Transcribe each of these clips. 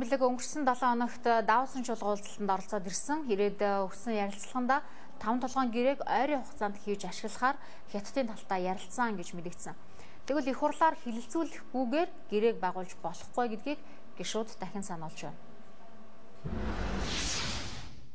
Билэг өнгөрсөн 7 хоногт давсан чуулгуулалтанд оролцоод ирсэн ирээд өгсөн ярилцлаганда таван толгойн гэрээг ойрын хугацаанд хийж ашиглахаар хятадын талтай ярилцсан гэж мэдгдсэн. Тэгвэл их хурлаар хилэлцүүлэхгүйгээр гэрээг байгуулж болохгүй гэдгийг гишүүд дахин сануулж байна.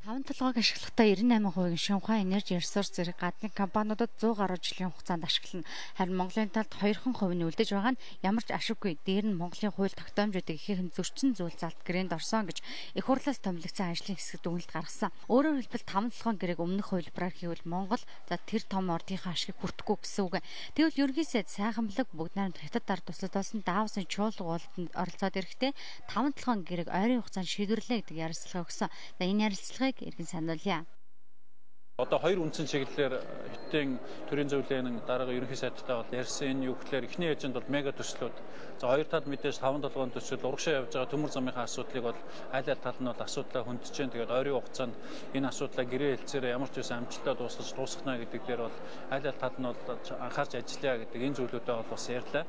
Таван толгойг ашиглахдаа 98% нь Шанхай энержи ресурс зэрэг гадны компаниудад 100 гаруй жилийн хугацаанд ашиглана. Харин Монголын талд 2% нь үлдэж байгаа нь ямар ч ашиггүй. Дээр нь Монголын хууль тогтоомжуудыг ихээхэн зөрчин зүйлзалт гэрээнд орсон гэж их хурлаас томилогдсон ажлын хэсэгт дүгнэлт гаргасан. Өөрөөр хэлбэл таван толгойн гэрээг өмнөх хувилбараар хийвэл Монгол за тэр том ордынхаа ашиг хүртэхгүй гэсэн үг. Тэгвэл ерөнхийдөө сайхан блог бүгд найрамд хятад ард тусад болсон Давсын чуулгуулалтанд оролцоод ирэхдээ таван толгойн гэрээг ойрын хугацаанд шийдвэрлэе гэдэг ярилцлага өгсөн. Энэ ярилцлагыг талыг иргэн сануулъя. Одоо хоёр үндсэн чиглэлээр Хятадын төрийн зөвлөлийн дарга ерөнхий сайдтай бол ярьсан энэ юу гэхээр эхний эжэнд бол мега төслүүд. За хоёр талд мэдээж 5 толгойн төсөл урагшаа явж байгаа төмөр замынхаа асуудлыг бол аль аль тал нь бол асуудлаа хөндөж जैन. Тэгээд ойрын хугацаанд энэ асуудлаа гэрээ хэлцээрээ ямар ч байсан амжилттай дуусгаж дуусгана гэдэг дээр бол аль аль тал нь бол анхаарч ажиллая гэдэг энэ зүйлүүдэд бол бас ярьлаа.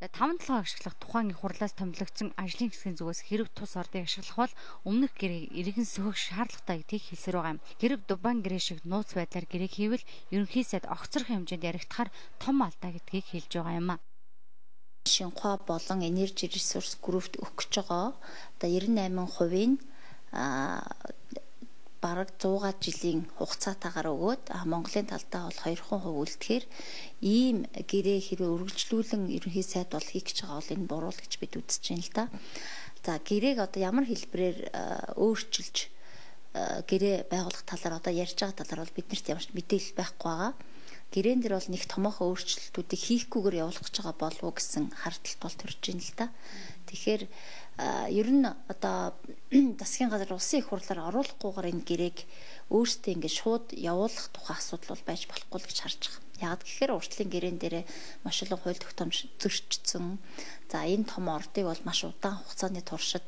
Таван толгой ашиглах тухайн их хурлаас томилогдсон ажлын хэсгийн зүгээс хэрэг тус ордыг ашиглах бол өмнөх гэрээг иргэн сөхөх шаардлагатай гэдгийг хэлсээр байгаа юм. Хэрэг Дубан гэрээ шиг нууц байдлаар гэрээг хийвэл ерөнхий сайд огцрох хэмжээнд яригдахаар том алдаа гэдгийг хэлж байгаа юм а. Шинхua болон энержи ресурс группт өгч байгаа одоо 98% нь бараг 100 жилийн хугацаатаагаар өгөөд Монголын талдаа бол 2% үлдэхээр ийм гэрээ хэрэг үргэлжлүүлэн ерөнхий сайд бол хийх гэж байгаа бол энэ буруу л гэж бид үзэж байна л да. За гэрээг одоо ямар хэлбэрээр өөрчилж гэрээ байгуулах талаар одоо ярьж байгаа талаар бол биднэрт ямар ч мэдээлэл байхгүй байгаа. Гэрээн дээр бол нэг томоохон өөрчлөлтүүдийг хийхгүйгээр явуулах гэж байгаа болов уу гэсэн хардталт бол төрж байна л да. Тэгэхээр ер нь одоо засгийн газар улсын их хурлаар оруулахгүйгээр энэ гэрээг өөрсдөө ингээд шууд явуулах тухай асуудал бол байж болохгүй л гэж харж байгаа. Яг гэхээр уртлын гэрээн дээрээ маш олон хууль тогтоомж зөрчсөн. За энэ том ордыг бол маш удаан хугацааны туршид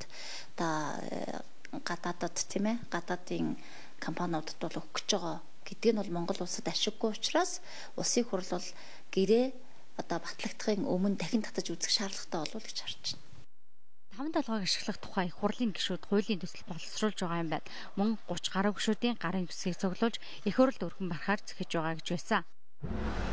одоо гадаадад тийм ээ гадаадын компаниудад бол өгч байгаа гэдг нь бол Монгол улсад ашиггүй учраас улсын хурл бол гэрээ одоо батлагдахын өмнө дахин татаж үзэх шаардлагатай болов гэж харж байна. Таван толгойг ашиглах тухай хурлын гишүүд хуулийн төсөл боловсруулж байгаа юм байна. Мөн 30 гаруй гишүүдийн гарын төсвийг цуглуулж их хурл өргөн барахаар зэхэж байгаа гэж байсан.